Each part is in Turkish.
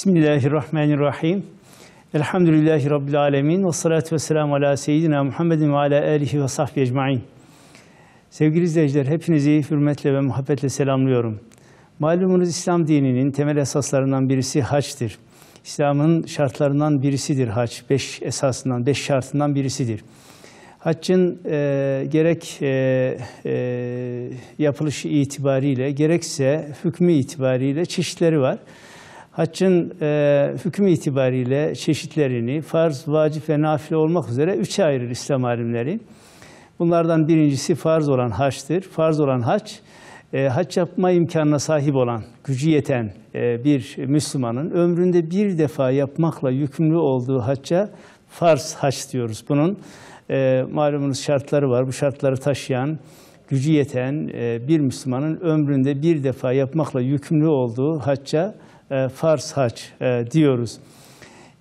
Bismillahirrahmanirrahim. Elhamdülillahi Rabbil alemin. Ve salatu ve selamu ala seyyidina Muhammedin ve ala alihi ve sahbihi ecma'in. Sevgili izleyiciler, hepinizi hürmetle ve muhabbetle selamlıyorum. Malumunuz İslam dininin temel esaslarından birisi haçtır. İslam'ın şartlarından birisidir haç. Beş esasından, beş şartından birisidir. Haccın e, gerek e, e, yapılışı itibariyle gerekse hükmü itibariyle çeşitleri var. Haccın e, hükmü itibariyle çeşitlerini farz, vacip ve nafile olmak üzere üçe ayırır İslam alimleri. Bunlardan birincisi farz olan haçtır. Farz olan haç, e, haç yapma imkanına sahip olan, gücü yeten e, bir Müslümanın ömründe bir defa yapmakla yükümlü olduğu hacca farz haç diyoruz. Bunun e, malumunuz şartları var. Bu şartları taşıyan, gücü yeten e, bir Müslümanın ömründe bir defa yapmakla yükümlü olduğu hacca e, farz hac e, diyoruz.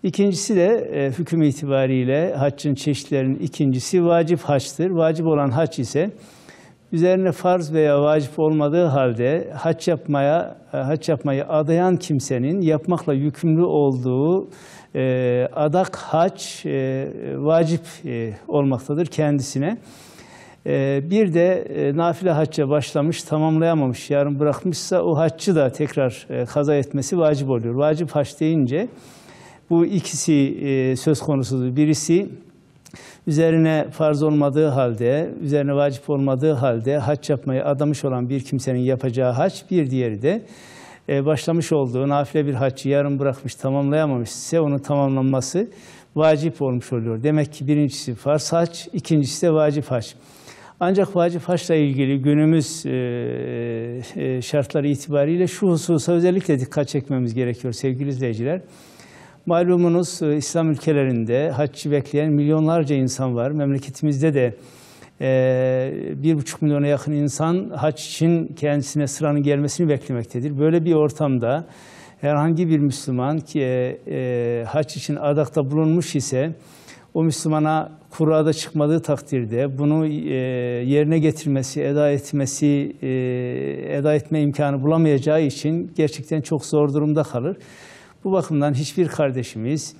İkincisi de e, hüküm itibariyle haccın çeşitlerinin ikincisi vacip haçtır. Vacip olan hac ise üzerine farz veya vacip olmadığı halde hac yapmaya e, hac yapmayı adayan kimsenin yapmakla yükümlü olduğu e, adak hac e, vacip olmaktadır kendisine. E, bir de e, nafile hacca başlamış, tamamlayamamış, yarım bırakmışsa o haccı da tekrar e, kaza etmesi vacip oluyor. Vacip hac deyince bu ikisi e, söz konusudur. Birisi üzerine farz olmadığı halde, üzerine vacip olmadığı halde hac yapmayı adamış olan bir kimsenin yapacağı hac, bir diğeri de başlamış olduğu nafile bir haccı yarım bırakmış, tamamlayamamış ise onun tamamlanması vacip olmuş oluyor. Demek ki birincisi farz hac, ikincisi de vacip hac. Ancak vacip haçla ilgili günümüz e, e, şartları itibariyle şu hususa özellikle dikkat çekmemiz gerekiyor sevgili izleyiciler. Malumunuz e, İslam ülkelerinde haccı bekleyen milyonlarca insan var. Memleketimizde de bir buçuk milyona yakın insan hac için kendisine sıranın gelmesini beklemektedir. Böyle bir ortamda herhangi bir Müslüman ki hac için adakta bulunmuş ise o Müslümana kurada çıkmadığı takdirde bunu e, yerine getirmesi, eda etmesi, e, eda etme imkanı bulamayacağı için gerçekten çok zor durumda kalır. Bu bakımdan hiçbir kardeşimiz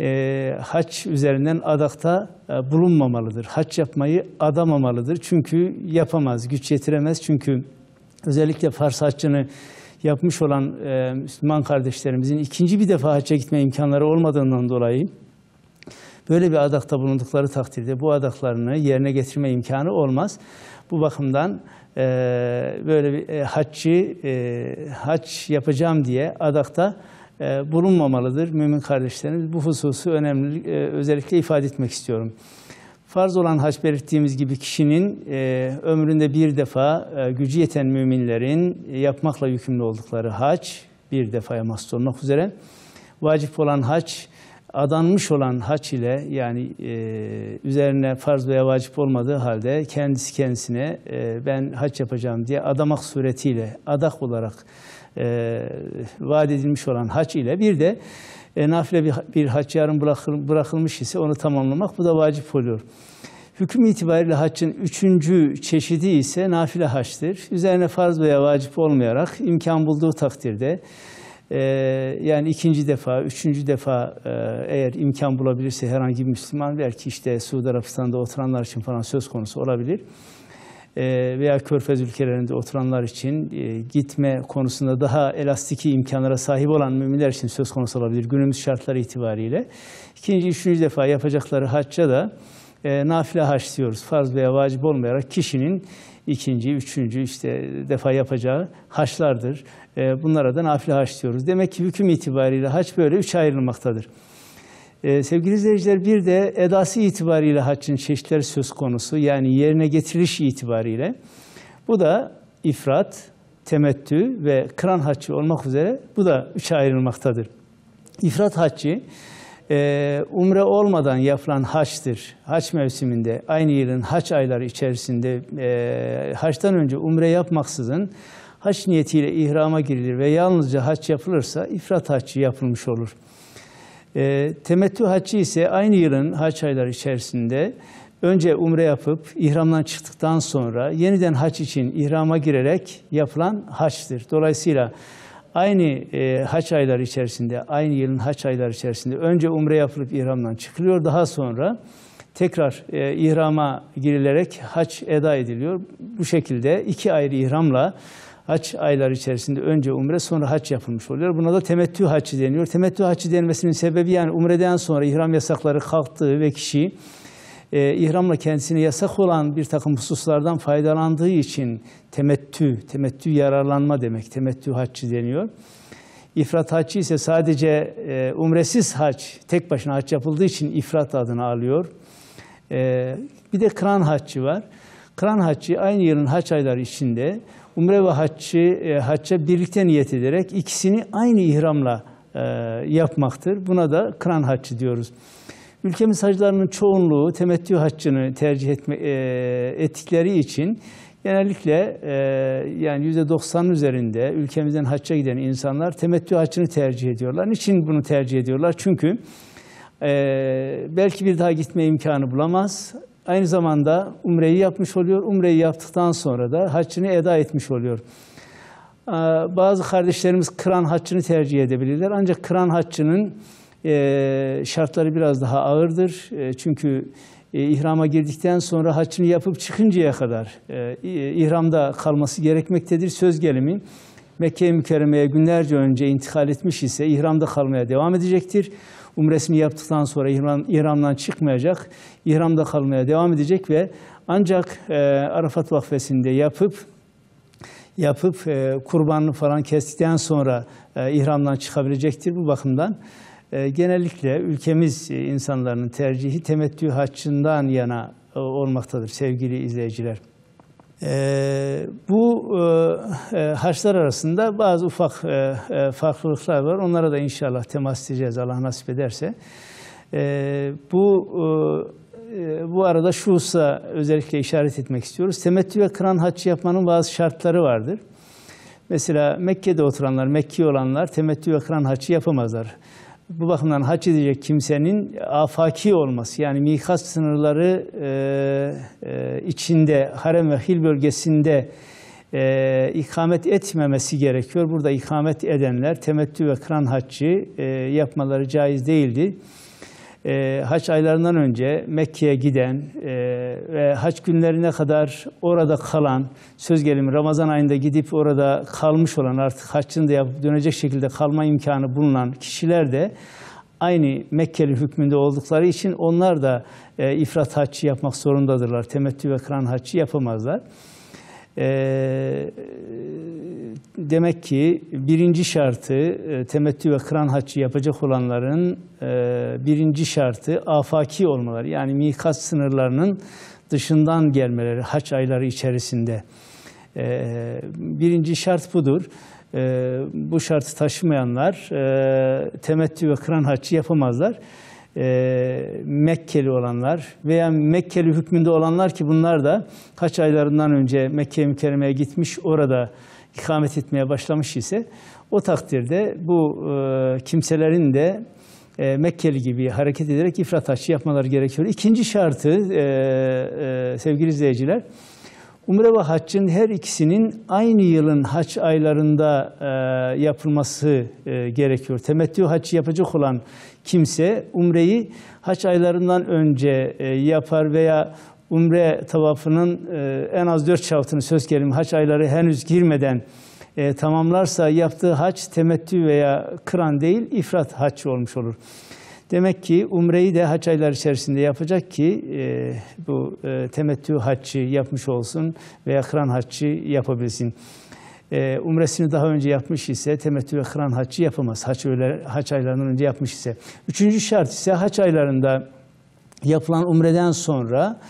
e, haç üzerinden adakta bulunmamalıdır. Haç yapmayı adamamalıdır. Çünkü yapamaz, güç yetiremez. Çünkü özellikle Fars haccını yapmış olan Müslüman kardeşlerimizin ikinci bir defa hacca gitme imkanları olmadığından dolayı böyle bir adakta bulundukları takdirde bu adaklarını yerine getirme imkanı olmaz. Bu bakımdan e, böyle bir e, haccı, e, hac yapacağım diye adakta e, bulunmamalıdır mümin kardeşlerimiz. Bu hususu önemli, e, özellikle ifade etmek istiyorum. Farz olan hac belirttiğimiz gibi kişinin e, ömründe bir defa e, gücü yeten müminlerin yapmakla yükümlü oldukları hac, bir defaya mahsus olmak üzere. Vacip olan hac, adanmış olan haç ile yani e, üzerine farz veya vacip olmadığı halde kendisi kendisine e, ben haç yapacağım diye adamak suretiyle adak olarak e, vaat edilmiş olan haç ile bir de e, nafile bir, bir haç yarın bırakıl, bırakılmış ise onu tamamlamak bu da vacip oluyor. Hüküm itibariyle haccın üçüncü çeşidi ise nafile haçtır. Üzerine farz veya vacip olmayarak imkan bulduğu takdirde yani ikinci defa, üçüncü defa e, eğer imkan bulabilirse herhangi bir Müslüman belki işte Suudi Arabistan'da oturanlar için falan söz konusu olabilir. Ee, veya Körfez ülkelerinde oturanlar için e, gitme konusunda daha elastiki imkanlara sahip olan müminler için söz konusu olabilir günümüz şartları itibariyle. İkinci, üçüncü defa yapacakları hacca da e, nafile hac diyoruz. Farz veya vacip olmayarak kişinin ikinci, üçüncü işte defa yapacağı haçlardır. E, bunlara da nafile haç diyoruz. Demek ki hüküm itibariyle haç böyle üç ayrılmaktadır. E, sevgili izleyiciler bir de edası itibariyle haccın çeşitleri söz konusu. Yani yerine getiriliş itibariyle. Bu da ifrat, temettü ve kıran haccı olmak üzere bu da üç ayrılmaktadır. İfrat haccı e, umre olmadan yapılan haçtır. Haç mevsiminde aynı yılın haç ayları içerisinde e, haçtan önce umre yapmaksızın haç niyetiyle ihrama girilir ve yalnızca haç yapılırsa ifrat haccı yapılmış olur. E, temettü haccı ise aynı yılın haç ayları içerisinde önce umre yapıp ihramdan çıktıktan sonra yeniden haç için ihrama girerek yapılan haçtır. Dolayısıyla aynı e, haç ayları içerisinde, aynı yılın haç ayları içerisinde önce umre yapılıp ihramdan çıkılıyor. Daha sonra tekrar e, ihrama girilerek haç eda ediliyor. Bu şekilde iki ayrı ihramla haç ayları içerisinde önce umre sonra haç yapılmış oluyor. Buna da temettü haccı deniyor. Temettü haccı denmesinin sebebi yani umreden sonra ihram yasakları kalktığı ve kişi e, ihramla kendisine yasak olan bir takım hususlardan faydalandığı için temettü, temettü yararlanma demek, temettü haccı deniyor. İfrat haccı ise sadece e, umresiz hac, tek başına hac yapıldığı için ifrat adını alıyor. E, bir de kıran haccı var. Kıran haccı aynı yılın hac ayları içinde umre ve haccı, e, hacca birlikte niyet ederek ikisini aynı ihramla e, yapmaktır. Buna da kıran haccı diyoruz. Ülkemiz hacılarının çoğunluğu temettü haccını tercih etme, e, ettikleri için genellikle e, yani yüzde doksanın üzerinde ülkemizden hacca giden insanlar temettü haccını tercih ediyorlar. Niçin bunu tercih ediyorlar? Çünkü e, belki bir daha gitme imkanı bulamaz. Aynı zamanda umreyi yapmış oluyor. Umreyi yaptıktan sonra da haccını eda etmiş oluyor. Bazı kardeşlerimiz kıran haccını tercih edebilirler. Ancak kıran haccının e, şartları biraz daha ağırdır. E, Çünkü e, ihrama girdikten sonra haccını yapıp çıkıncaya kadar e, i- ihramda kalması gerekmektedir. Söz gelimi Mekke-i Mükerreme'ye günlerce önce intikal etmiş ise ihramda kalmaya devam edecektir. Umresini yaptıktan sonra ihram, ihramdan çıkmayacak, ihramda kalmaya devam edecek ve ancak e, Arafat vakfesinde yapıp yapıp e, kurbanını falan kestikten sonra e, ihramdan çıkabilecektir. Bu bakımdan e, genellikle ülkemiz e, insanların tercihi temettü haccından yana e, olmaktadır sevgili izleyiciler. E, bu e, haçlar arasında bazı ufak farklılıklar var. Onlara da inşallah temas edeceğiz Allah nasip ederse. E, bu bu arada şu hususa özellikle işaret etmek istiyoruz. Temettü ve kıran haccı yapmanın bazı şartları vardır. Mesela Mekke'de oturanlar, Mekki olanlar temettü ve kıran haccı yapamazlar. Bu bakımdan hac edecek kimsenin afaki olması yani mikat sınırları e, e, içinde harem ve hil bölgesinde e, ikamet etmemesi gerekiyor. Burada ikamet edenler temettü ve kıran haccı e, yapmaları caiz değildi. E, haç aylarından önce Mekke'ye giden e, ve haç günlerine kadar orada kalan, söz gelimi Ramazan ayında gidip orada kalmış olan artık haccını da yapıp dönecek şekilde kalma imkanı bulunan kişiler de aynı Mekkeli hükmünde oldukları için onlar da e, ifrat haccı yapmak zorundadırlar. Temettü ve kıran haccı yapamazlar. E, demek ki birinci şartı e, temettü ve kıran haccı yapacak olanların e, birinci şartı afaki olmaları. Yani mikat sınırlarının dışından gelmeleri haç ayları içerisinde. E, birinci şart budur. Bu şartı taşımayanlar temettü ve kıran haccı yapamazlar. E, Mekkeli olanlar veya Mekkeli hükmünde olanlar ki bunlar da kaç aylarından önce Mekke-i Mükerreme'ye gitmiş orada ikamet etmeye başlamış ise o takdirde bu e, kimselerin de e, Mekkeli gibi hareket ederek ifrat haccı yapmaları gerekiyor. İkinci şartı e, e, sevgili izleyiciler Umre ve haccın her ikisinin aynı yılın hac aylarında e, yapılması e, gerekiyor. Temettü haccı yapacak olan kimse umreyi hac aylarından önce e, yapar veya umre tavafının e, en az dört şartını söz gelimi hac ayları henüz girmeden e, tamamlarsa yaptığı hac temettü veya kıran değil ifrat hac olmuş olur. Demek ki umreyi de hac ayları içerisinde yapacak ki e, bu e, temettü haccı yapmış olsun veya kıran haccı yapabilsin. E, umresini daha önce yapmış ise temettü ve kıran haccı yapamaz. Hac, öyle, hac aylarından önce yapmış ise. Üçüncü şart ise hac aylarında yapılan umreden sonra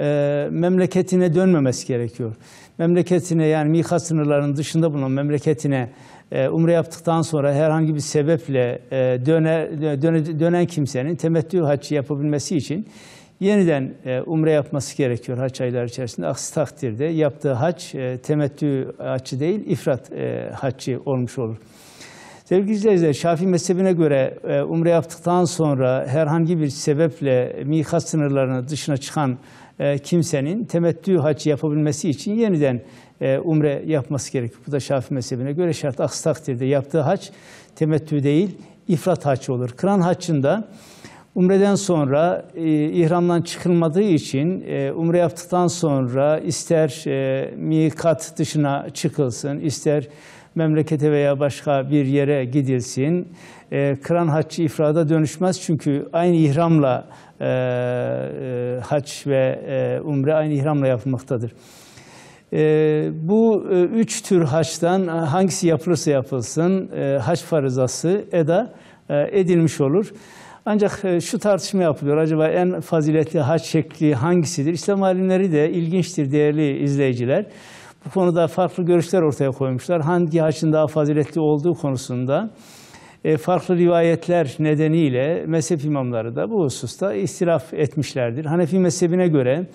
e, memleketine dönmemesi gerekiyor. Memleketine yani mikat sınırlarının dışında bulunan memleketine e, umre yaptıktan sonra herhangi bir sebeple e, döne, döne, dönen kimsenin temettü haccı yapabilmesi için yeniden e, umre yapması gerekiyor hac ayları içerisinde. Aksi takdirde yaptığı hac e, temettü haccı değil ifrat e, olmuş olur. Sevgili izleyiciler, Şafii mezhebine göre umre yaptıktan sonra herhangi bir sebeple mikat sınırlarının dışına çıkan e, kimsenin temettü hacı yapabilmesi için yeniden e, umre yapması gerekir. Bu da Şafii mezhebine göre şart. Aksi takdirde yaptığı hac temettü değil, ifrat haccı olur. Kıran haccında Umreden sonra e, ihramdan çıkılmadığı için e, umre yaptıktan sonra ister e, mikat dışına çıkılsın, ister memlekete veya başka bir yere gidilsin. E, kıran haccı ifrada dönüşmez çünkü aynı ihramla e, e, hac ve e, umre aynı ihramla yapılmaktadır. E, bu e, üç tür haçtan hangisi yapılırsa yapılsın e, haç farizası eda e, edilmiş olur. Ancak e, şu tartışma yapılıyor. Acaba en faziletli haç şekli hangisidir? İslam alimleri de ilginçtir değerli izleyiciler. Bu konuda farklı görüşler ortaya koymuşlar. Hangi haçın daha faziletli olduğu konusunda e, farklı rivayetler nedeniyle mezhep imamları da bu hususta istilaf etmişlerdir. Hanefi mezhebine göre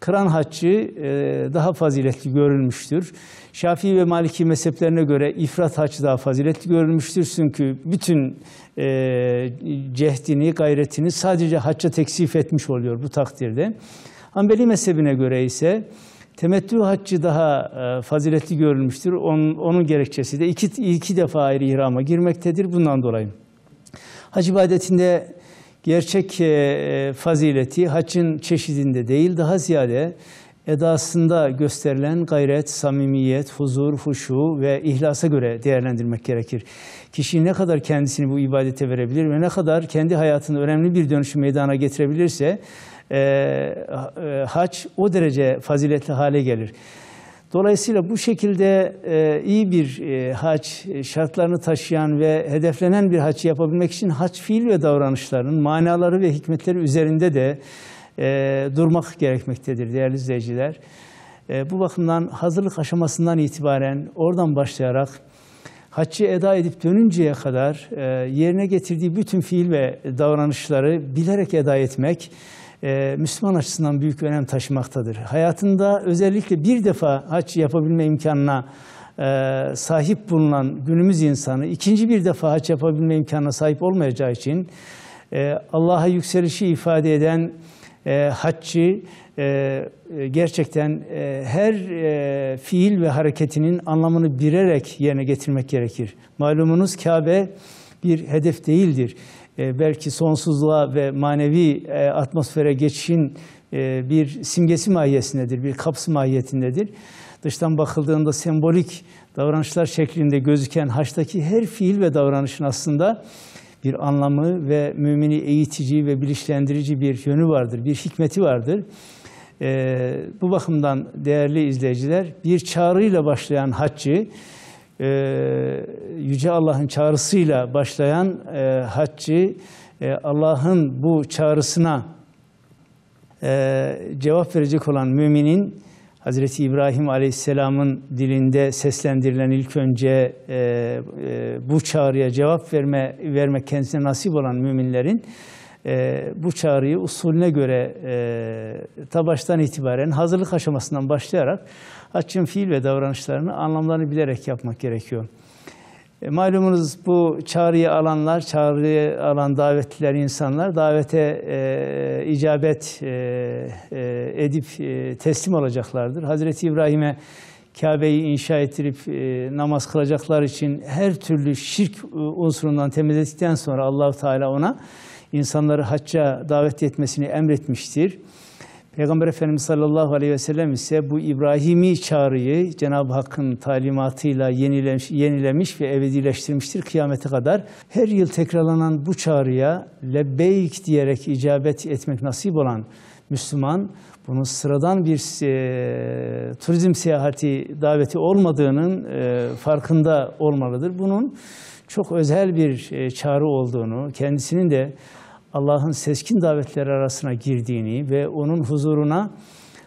kıran haccı e, daha faziletli görülmüştür. Şafii ve Maliki mezheplerine göre ifrat haccı daha faziletli görülmüştür. Çünkü bütün e, cehdini, gayretini sadece hacca teksif etmiş oluyor bu takdirde. Hanbeli mezhebine göre ise temettü haccı daha e, faziletli görülmüştür. Onun, onun gerekçesi de iki, iki defa ayrı ihrama girmektedir bundan dolayı. Hac ibadetinde gerçek e, fazileti haccın çeşidinde değil daha ziyade edasında gösterilen gayret, samimiyet, huzur, huşu ve ihlasa göre değerlendirmek gerekir. Kişi ne kadar kendisini bu ibadete verebilir ve ne kadar kendi hayatında önemli bir dönüşüm meydana getirebilirse e, e, hac o derece faziletli hale gelir. Dolayısıyla bu şekilde e, iyi bir e, hac şartlarını taşıyan ve hedeflenen bir hac yapabilmek için hac fiil ve davranışlarının manaları ve hikmetleri üzerinde de e, durmak gerekmektedir değerli izleyiciler. E, bu bakımdan hazırlık aşamasından itibaren oradan başlayarak haccı eda edip dönünceye kadar e, yerine getirdiği bütün fiil ve davranışları bilerek eda etmek e, Müslüman açısından büyük önem taşımaktadır. Hayatında özellikle bir defa hac yapabilme imkanına e, sahip bulunan günümüz insanı ikinci bir defa hac yapabilme imkanına sahip olmayacağı için e, Allah'a yükselişi ifade eden e, e, gerçekten her fiil ve hareketinin anlamını birerek yerine getirmek gerekir. Malumunuz Kabe bir hedef değildir. E, belki sonsuzluğa ve manevi e, atmosfere geçişin e, bir simgesi mahiyetindedir, bir kapsı mahiyetindedir. Dıştan bakıldığında sembolik davranışlar şeklinde gözüken haçtaki her fiil ve davranışın aslında bir anlamı ve mümini eğitici ve bilinçlendirici bir yönü vardır, bir hikmeti vardır. Ee, bu bakımdan değerli izleyiciler bir çağrıyla başlayan haccı, e, Yüce Allah'ın çağrısıyla başlayan e, haccı, e, Allah'ın bu çağrısına e, cevap verecek olan müminin Hazreti İbrahim Aleyhisselam'ın dilinde seslendirilen ilk önce e, e, bu çağrıya cevap verme vermek kendisine nasip olan müminlerin e, bu çağrıyı usulüne göre e, ta itibaren hazırlık aşamasından başlayarak haccın fiil ve davranışlarını anlamlarını bilerek yapmak gerekiyor. E, malumunuz bu çağrıyı alanlar, çağrıyı alan davetliler insanlar davete e, icabet e, e, edip e, teslim olacaklardır. Hazreti İbrahim'e Kabe'yi inşa ettirip e, namaz kılacaklar için her türlü şirk e, unsurundan temizledikten sonra Allahu Teala ona insanları hacca davet etmesini emretmiştir. Peygamber Efendimiz sallallahu aleyhi ve sellem ise bu İbrahimi çağrıyı Cenab-ı Hakk'ın talimatıyla yenilemiş, yenilemiş ve ebedileştirmiştir kıyamete kadar. Her yıl tekrarlanan bu çağrıya lebbeyk diyerek icabet etmek nasip olan Müslüman, bunun sıradan bir e, turizm seyahati daveti olmadığının e, farkında olmalıdır. Bunun çok özel bir e, çağrı olduğunu, kendisinin de Allah'ın seskin davetleri arasına girdiğini ve onun huzuruna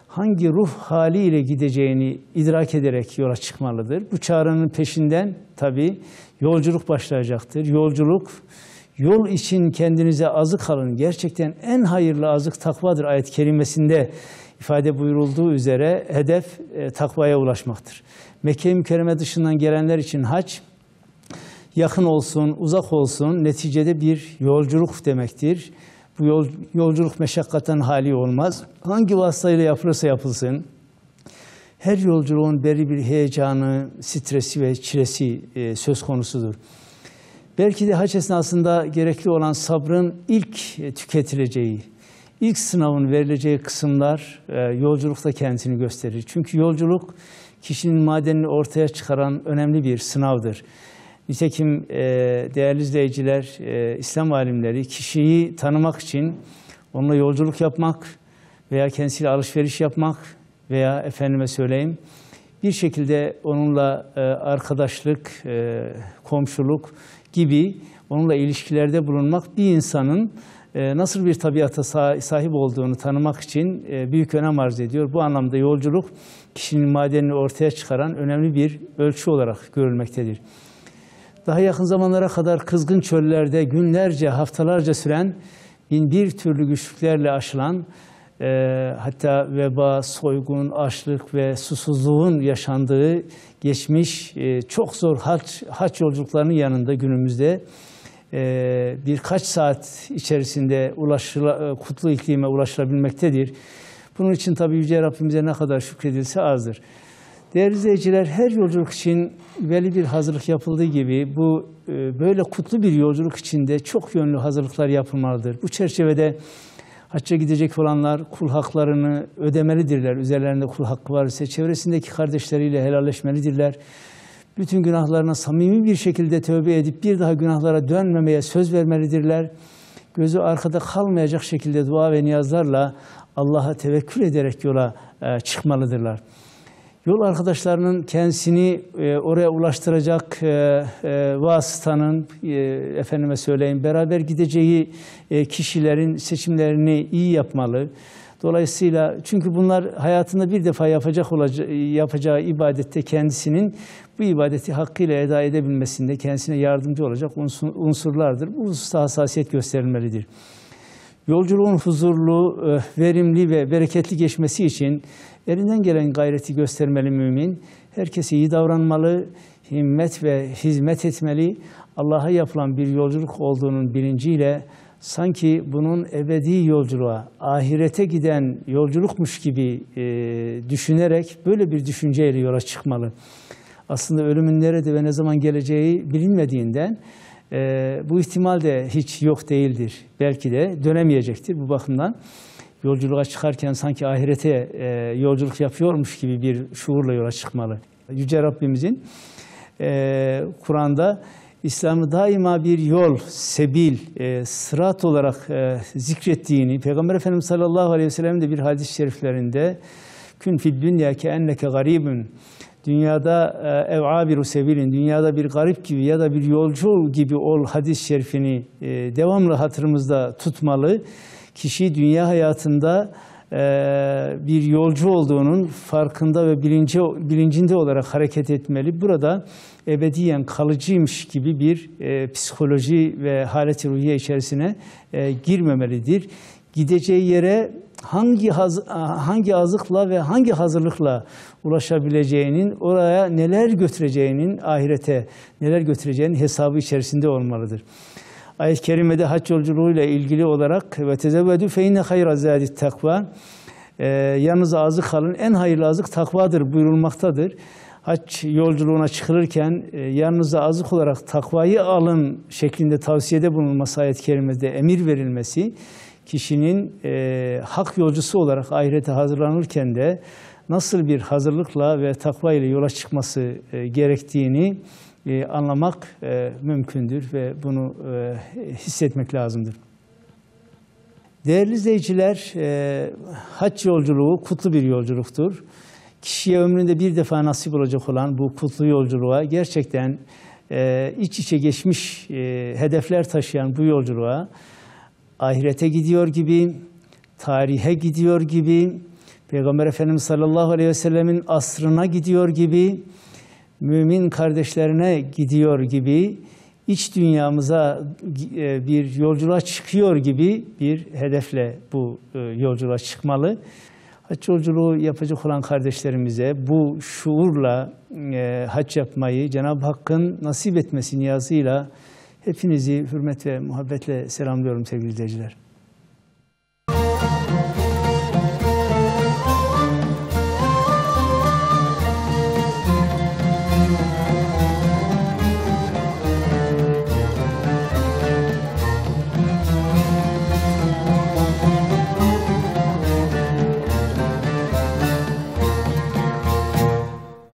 hangi ruh haliyle gideceğini idrak ederek yola çıkmalıdır. Bu çağrının peşinden tabi yolculuk başlayacaktır. Yolculuk, yol için kendinize azık alın. Gerçekten en hayırlı azık takvadır ayet-i kerimesinde ifade buyurulduğu üzere hedef e, takvaya ulaşmaktır. Mekke-i Mükerreme dışından gelenler için hac yakın olsun, uzak olsun neticede bir yolculuk demektir. Bu yol, yolculuk meşakkatten hali olmaz. Hangi vasıtayla yapılırsa yapılsın, her yolculuğun belli bir heyecanı, stresi ve çilesi e, söz konusudur. Belki de haç esnasında gerekli olan sabrın ilk e, tüketileceği, ilk sınavın verileceği kısımlar e, yolculukta kendisini gösterir. Çünkü yolculuk kişinin madenini ortaya çıkaran önemli bir sınavdır. Nitekim e, değerli izleyiciler, İslam alimleri kişiyi tanımak için onunla yolculuk yapmak veya kendisiyle alışveriş yapmak veya efendime söyleyeyim bir şekilde onunla arkadaşlık, komşuluk gibi onunla ilişkilerde bulunmak bir insanın e, nasıl bir tabiata sa- sahip olduğunu tanımak için e, büyük önem arz ediyor. Bu anlamda yolculuk kişinin madenini ortaya çıkaran önemli bir ölçü olarak görülmektedir. Daha yakın zamanlara kadar kızgın çöllerde günlerce, haftalarca süren bin bir türlü güçlüklerle aşılan e, hatta veba, soygun, açlık ve susuzluğun yaşandığı geçmiş e, çok zor haç, haç yolculuklarının yanında günümüzde e, birkaç saat içerisinde ulaşıla, e, kutlu iklime ulaşılabilmektedir. Bunun için tabii Yüce Rabbimize ne kadar şükredilse azdır. Değerli izleyiciler, her yolculuk için belli bir hazırlık yapıldığı gibi bu e, böyle kutlu bir yolculuk içinde çok yönlü hazırlıklar yapılmalıdır. Bu çerçevede hacca gidecek olanlar kul haklarını ödemelidirler. Üzerlerinde kul hakkı var ise çevresindeki kardeşleriyle helalleşmelidirler. Bütün günahlarına samimi bir şekilde tövbe edip bir daha günahlara dönmemeye söz vermelidirler. Gözü arkada kalmayacak şekilde dua ve niyazlarla Allah'a tevekkül ederek yola e, çıkmalıdırlar. Yol arkadaşlarının kendisini e, oraya ulaştıracak e, e, vasıtanın, e, efendime söyleyeyim, beraber gideceği e, kişilerin seçimlerini iyi yapmalı. Dolayısıyla çünkü bunlar hayatında bir defa yapacak olacağı, yapacağı ibadette kendisinin bu ibadeti hakkıyla eda edebilmesinde kendisine yardımcı olacak unsur- unsurlardır. Bu hususta hassasiyet gösterilmelidir. Yolculuğun huzurlu, e, verimli ve bereketli geçmesi için elinden gelen gayreti göstermeli mümin. Herkese iyi davranmalı, himmet ve hizmet etmeli. Allah'a yapılan bir yolculuk olduğunun bilinciyle sanki bunun ebedi yolculuğa, ahirete giden yolculukmuş gibi e, düşünerek böyle bir düşünceyle yola çıkmalı. Aslında ölümün nerede ve ne zaman geleceği bilinmediğinden e, bu ihtimal de hiç yok değildir. Belki de dönemeyecektir bu bakımdan. Yolculuğa çıkarken sanki ahirete e, yolculuk yapıyormuş gibi bir şuurla yola çıkmalı. Yüce Rabbimizin e, Kur'an'da İslam'ı daima bir yol, sebil, e, sırat olarak e, zikrettiğini, Peygamber Efendimiz sallallahu aleyhi ve sellem'in de bir hadis-i şeriflerinde kün fid dünya ke enneke garibun dünyada e, ev abiru sebilin, dünyada bir garip gibi ya da bir yolcu gibi ol hadis-i şerifini e, devamlı hatırımızda tutmalı. Kişi dünya hayatında e, bir yolcu olduğunun farkında ve bilinci, bilincinde olarak hareket etmeli. Burada ebediyen kalıcıymış gibi bir psikoloji ve haleti ruhiye içerisine girmemelidir. Gideceği yere hangi haz, hangi azıkla ve hangi hazırlıkla ulaşabileceğinin, oraya neler götüreceğinin, ahirete neler götüreceğinin hesabı içerisinde olmalıdır. Ayet-i Kerime'de hac yolculuğuyla ilgili olarak ve tezevvedü fe inne hayra zâdit takva e, yanınıza azık alın. En hayırlı azık takvadır buyurulmaktadır. Hac yolculuğuna çıkılırken e, yanınıza azık olarak takvayı alın şeklinde tavsiyede bulunması ayet-i kerimede emir verilmesi kişinin e, hak yolcusu olarak ahirete hazırlanırken de nasıl bir hazırlıkla ve takva ile yola çıkması e, gerektiğini e, anlamak e, mümkündür ve bunu e, hissetmek lazımdır. Değerli izleyiciler, e, hac yolculuğu kutlu bir yolculuktur. Kişiye ömründe bir defa nasip olacak olan bu kutlu yolculuğa gerçekten e, iç içe geçmiş e, hedefler taşıyan bu yolculuğa ahirete gidiyor gibi, tarihe gidiyor gibi, Peygamber Efendimiz sallallahu aleyhi ve sellemin asrına gidiyor gibi, mümin kardeşlerine gidiyor gibi, iç dünyamıza e, bir yolculuğa çıkıyor gibi bir hedefle bu e, yolculuğa çıkmalı. Hac yolculuğu yapacak olan kardeşlerimize bu şuurla e, hac yapmayı Cenab-ı Hakk'ın nasip etmesi niyazıyla hepinizi hürmet ve muhabbetle selamlıyorum sevgili izleyiciler.